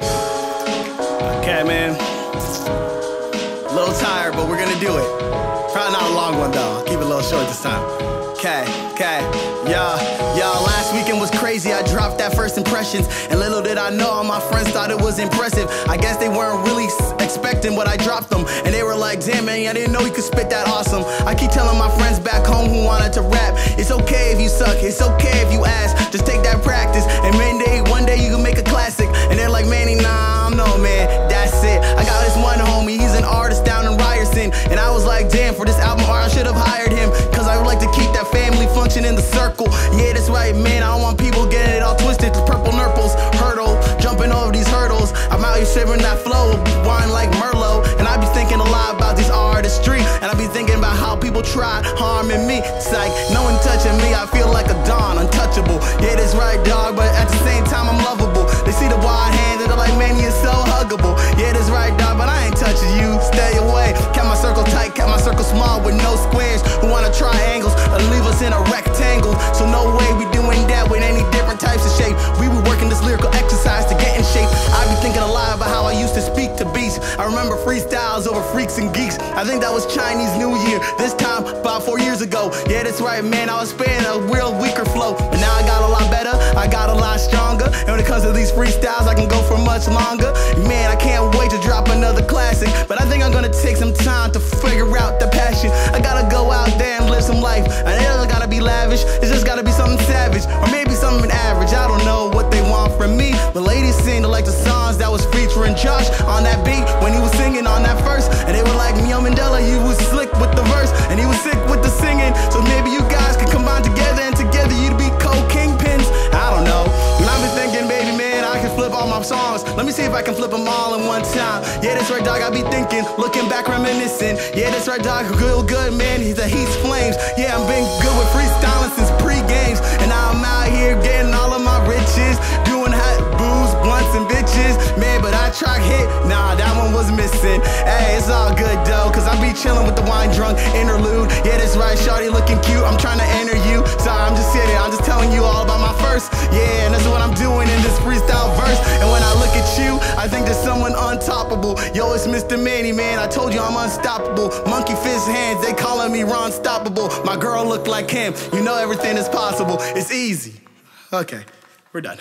Okay, man. A little tired, but we're gonna do it. Probably not a long one though. Keep it a little short this time. Okay, okay, yeah, yeah. Last weekend was crazy. I dropped that first impressions, and little did I know, all my friends thought it was impressive. I guess they weren't really expecting what I dropped them, and they were like, "Damn, man, I didn't know you could spit that awesome." I keep telling my friends back home who wanted to rap, it's okay if you suck, it's okay if you this one homie, he's an artist down in Ryerson, and I was like, damn, for this album art, I should have hired him, cause I would like to keep that family function in the circle. Yeah, that's right, man. I don't want people getting it all twisted. The purple nurples, hurdle, jumping over these hurdles. I'm out here shivering that flow, wine like Merlot, and I be thinking a lot about these artistry, and I be thinking about how people try harming me. It's like no one touching me. I feel like a don, untouchable. Yeah, that's right, dog. But at the same time, I'm lovable. They see the wide hands and they're like, man, you're so huggable. Yeah, that's right, dog. Touching you. Stay away. Kept my circle tight, kept my circle small with no squares. Who wanna triangles or leave us in a rectangle? So no way we remember freestyles over freaks and geeks. I think that was Chinese New Year. This time, about four years ago. Yeah, that's right, man. I was spitting a real weaker flow. But now I got a lot better. I got a lot stronger. And when it comes to these freestyles, I can go for much longer. Man, I can't wait to drop another classic. But I think I'm gonna take some time to figure out the passion. I gotta go out there and live some life. And it doesn't gotta be lavish. It's just gotta be something savage. Or maybe something average. I don't know what they want from me. But ladies seem to like the songs that was featuring Josh on that beat all my songs. Let me see if I can flip them all in one time. Yeah, that's right, dog. I be thinking, looking back, reminiscing. Yeah, that's right, dog. Good, good, man. He's the heat's flames. Yeah, I'm been good with freestyling since pre-games. And now I'm out here getting all of my riches. Doing hot booze, blunts, and bitches. Man, but I track hit. Nah, that one was missing. Hey, it's all good though. Cause I be chilling with the wine drunk interlude. Yeah, that's right, Shorty looking cute. I'm trying to enter you. Sorry, I'm just sitting. I'm just untoppable. Yo, it's Mr. Manny, man. I told you I'm unstoppable. Monkey fist hands, they calling me Ron Stoppable. My girl look like him. You know everything is possible. It's easy. Okay, we're done.